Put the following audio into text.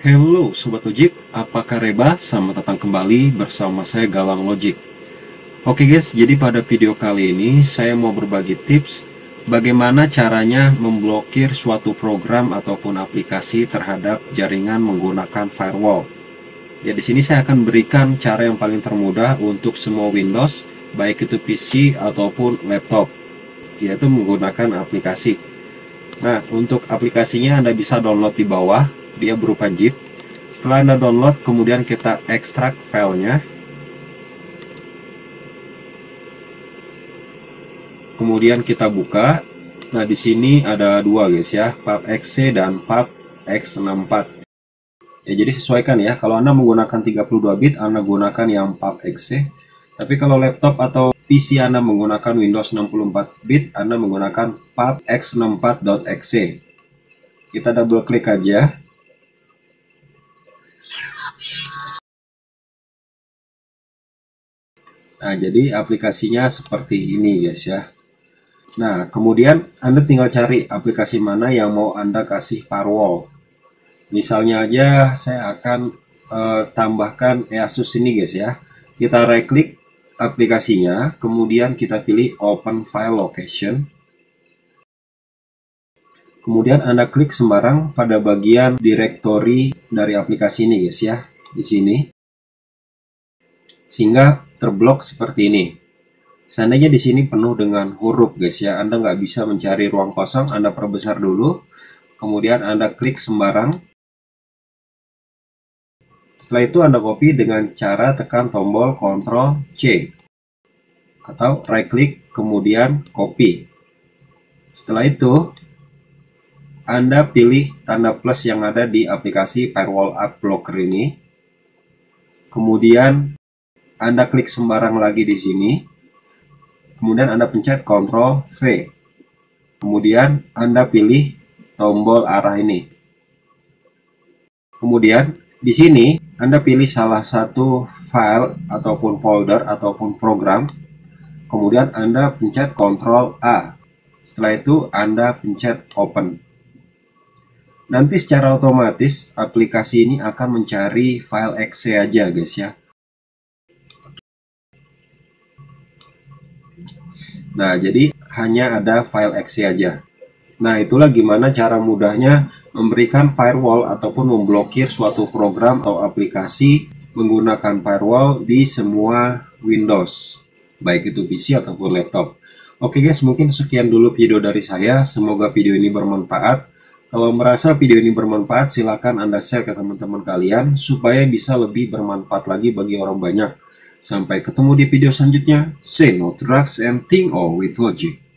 Halo Sobat Logik, apa kabar? Selamat datang kembali bersama saya Galang Logik? Oke guys, jadi pada video kali ini saya mau berbagi tips Bagaimana caranya memblokir suatu program ataupun aplikasi terhadap jaringan menggunakan firewall. Ya di sini saya akan berikan cara yang paling termudah untuk semua Windows Baik itu PC ataupun laptop Yaitu menggunakan aplikasi Nah untuk aplikasinya Anda bisa download di bawah. Dia berupa zip. Setelah anda download kemudian kita ekstrak filenya. Kemudian kita buka. Nah di sini ada dua guys ya. Pubxc dan pubx64 ya jadi sesuaikan ya. Kalau anda menggunakan 32 bit anda gunakan yang pubxc tapi kalau laptop atau PC Anda menggunakan Windows 64 bit, Anda menggunakan pubx64.exe. Kita double klik aja. Nah, jadi aplikasinya seperti ini guys ya. Nah, kemudian Anda tinggal cari aplikasi mana yang mau Anda kasih firewall. Misalnya aja saya akan uh, tambahkan Asus ini guys ya. Kita right klik aplikasinya, kemudian kita pilih Open File Location. Kemudian Anda klik sembarang pada bagian directory dari aplikasi ini guys ya, di sini. Sehingga terblok seperti ini. Seandainya di sini penuh dengan huruf guys ya, Anda nggak bisa mencari ruang kosong, Anda perbesar dulu, kemudian Anda klik sembarang. Setelah itu Anda copy dengan cara tekan tombol Ctrl C atau right click kemudian copy. Setelah itu Anda pilih tanda plus yang ada di aplikasi Firewall App Blocker ini. Kemudian anda klik sembarang lagi di sini. Kemudian Anda pencet Ctrl V. Kemudian Anda pilih tombol arah ini. Kemudian di sini Anda pilih salah satu file ataupun folder ataupun program. Kemudian Anda pencet Ctrl A. Setelah itu Anda pencet Open. Nanti secara otomatis aplikasi ini akan mencari file exe aja guys ya. Nah, jadi hanya ada file exe aja. Nah, itulah gimana cara mudahnya memberikan firewall ataupun memblokir suatu program atau aplikasi menggunakan firewall di semua Windows, baik itu PC ataupun laptop. Oke guys, mungkin sekian dulu video dari saya. Semoga video ini bermanfaat. Kalau merasa video ini bermanfaat, silakan Anda share ke teman-teman kalian supaya bisa lebih bermanfaat lagi bagi orang banyak. Sampai ketemu di video selanjutnya. Say no drugs and think all with logic.